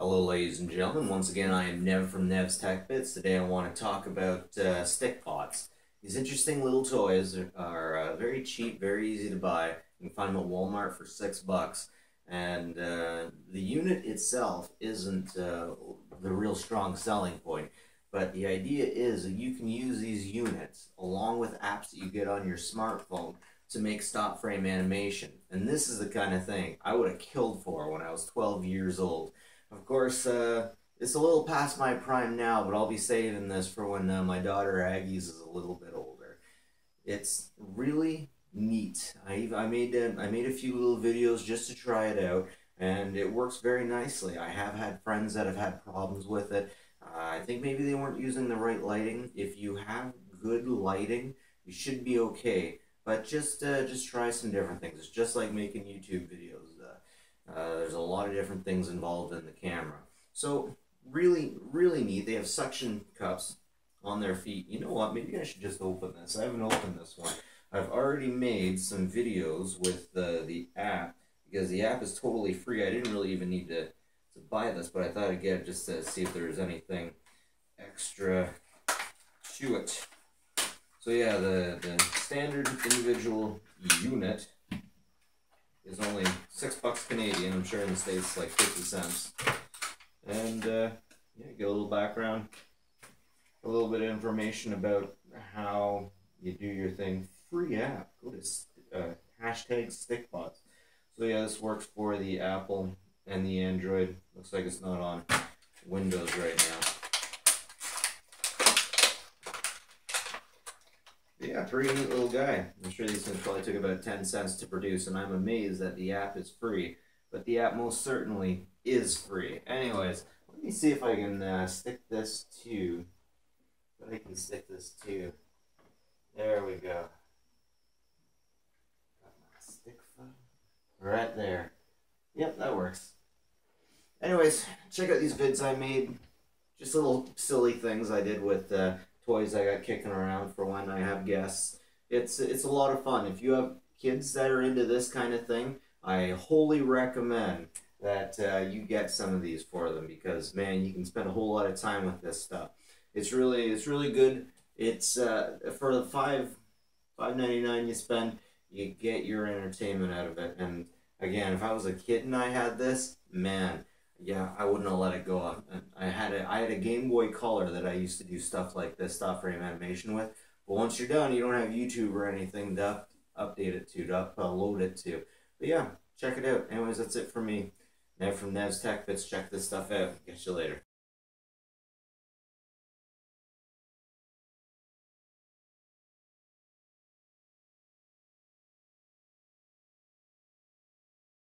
Hello, ladies and gentlemen. Once again, I am Nev from Nev's Tech Bits. Today, I want to talk about uh, Stikbots. These interesting little toys are, are uh, very cheap, very easy to buy. You can find them at Walmart for six bucks. And uh, the unit itself isn't uh, the real strong selling point. But the idea is that you can use these units along with apps that you get on your smartphone to make stop frame animation. And this is the kind of thing I would have killed for when I was 12 years old. Of course, uh, it's a little past my prime now, but I'll be saving this for when uh, my daughter Aggies is a little bit older. It's really neat. I, I made a, I made a few little videos just to try it out, and it works very nicely. I have had friends that have had problems with it. Uh, I think maybe they weren't using the right lighting. If you have good lighting, you should be okay. But just uh, just try some different things. It's just like making YouTube videos. Uh, uh, there's a lot of different things involved in the camera. So really, really neat. They have suction cups on their feet. You know what? Maybe I should just open this. I haven't opened this one. I've already made some videos with the, the app because the app is totally free. I didn't really even need to to buy this, but I thought I'd get it just to see if there's anything extra to it. So yeah, the, the standard individual unit is only six bucks Canadian. I'm sure in the States like 50 cents. And uh, yeah, get a little background, a little bit of information about how you do your thing. Free app. Go to uh, hashtag Stikbots. So yeah, this works for the Apple and the Android. Looks like it's not on Windows right now. Yeah, pretty neat little guy. I'm sure these things probably took about 10 cents to produce, and I'm amazed that the app is free. But the app most certainly is free. Anyways, let me see if I can uh, stick this to. I can stick this to. There we go. Got my stick phone. Right there. Yep, that works. Anyways, check out these vids I made. Just little silly things I did with uh, toys I got kicking around for when I have guests. It's it's a lot of fun. If you have kids that are into this kind of thing, I wholly recommend that uh, you get some of these for them because man, you can spend a whole lot of time with this stuff. It's really it's really good. It's uh, for the five five ninety nine you spend, you get your entertainment out of it. And again, if I was a kid and I had this, man, yeah, I wouldn't have let it go. I had a I had a Game Boy Color that I used to do stuff like this, stop frame animation with. But once you're done, you don't have YouTube or anything to up, update it to, to upload it to. But yeah, check it out. Anyways, that's it for me. Nev from Nev's Tech Bits. Check this stuff out. Catch you later.